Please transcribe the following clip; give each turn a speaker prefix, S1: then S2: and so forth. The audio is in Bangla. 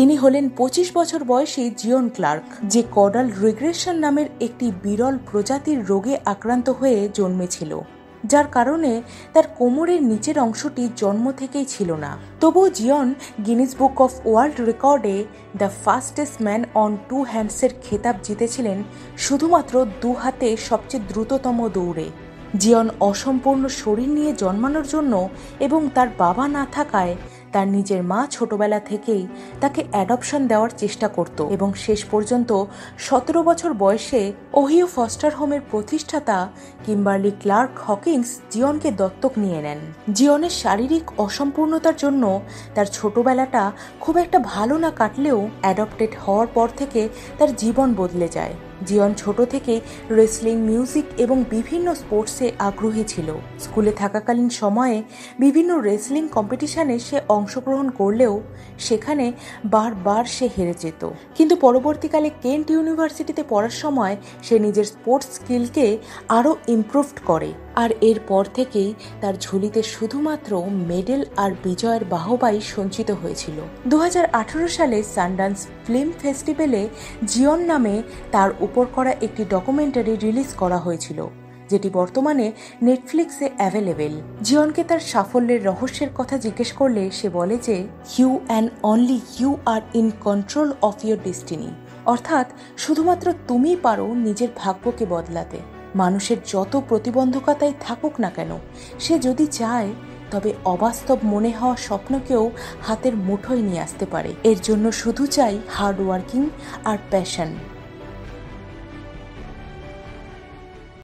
S1: ইনি হলেন পঁচিশ বছর বয়সী জিওন ক্লার্ক, যে কডাল রিগ্রেশন নামের একটি বিরল প্রজাতির রোগে আক্রান্ত হয়ে জন্মেছিল, যার কারণে তার কোমরের নিচের অংশটি জন্ম থেকেই ছিল না। তবুও Zion Guinness book of world রেকর্ডে the fastest man on two হ্যান্ডসের খেতাব জিতেছিলেন শুধুমাত্র দু হাতে সবচেয়ে দ্রুততম দৌড়ে। জিয়ন অসম্পূর্ণ শরীর নিয়ে জন্মানোর জন্য এবং তার বাবা না থাকায় তার নিজের মা ছোটবেলা থেকেই তাকে অ্যাডপশন দেওয়ার চেষ্টা করত এবং শেষ পর্যন্ত সতেরো বছর বয়সে ওহিও ফস্টার হোমের প্রতিষ্ঠাতা কিম্বার্লি ক্লার্ক হকিংস জিয়নকে দত্তক নিয়ে নেন। জিয়নের শারীরিক অসম্পূর্ণতার জন্য তার ছোটবেলাটা খুব একটা ভালো না কাটলেও অ্যাডপ্টেড হওয়ার পর থেকে তার জীবন বদলে যায়। জিয়ন ছোট থেকে রেসলিং মিউজিক এবং বিভিন্ন স্পোর্টসে আগ্রহী ছিল। স্কুলে থাকাকালীন সময়ে বিভিন্ন রেসলিং কম্পিটিশনে সে অংশগ্রহণ করলেও সেখানে বারবার সে হেরে যেত। কিন্তু পরবর্তীকালে কেন্ট ইউনিভার্সিটিতে পড়ার সময় সে নিজের স্পোর্টস স্কিলকে আরও ইমপ্রুভড করে। আর এরপর থেকেই তার ঝুলিতে শুধুমাত্র মেডেল আর বিজয়ের বাহবাই সঞ্চিত হয়েছিল। দু হাজার আঠারো সালে সানডান্স ফিল্ম ফেস্টিভ্যালে জিয়ন নামে তার উপর করা একটি ডকুমেন্টারি রিলিজ করা হয়েছিল, যেটি বর্তমানে নেটফ্লিক্সে অ্যাভেলেবেল জিয়নকে তার সাফল্যের রহস্যের কথা জিজ্ঞেস করলে সে বলে যে you and only you are in control of your destiny অর্থাৎ, শুধুমাত্র তুমিই পারো নিজের ভাগ্যকে বদলাতে। মানুষের যত প্রতিবন্ধকতাই থাকুক না কেন, সে যদি চায়, তবে অবাস্তব মনে হওয়া স্বপ্নকেও হাতের মুঠোয় নিয়ে আসতে পারে। এর জন্য শুধু চাই হার্ডওয়ার্কিং আর প্যাশন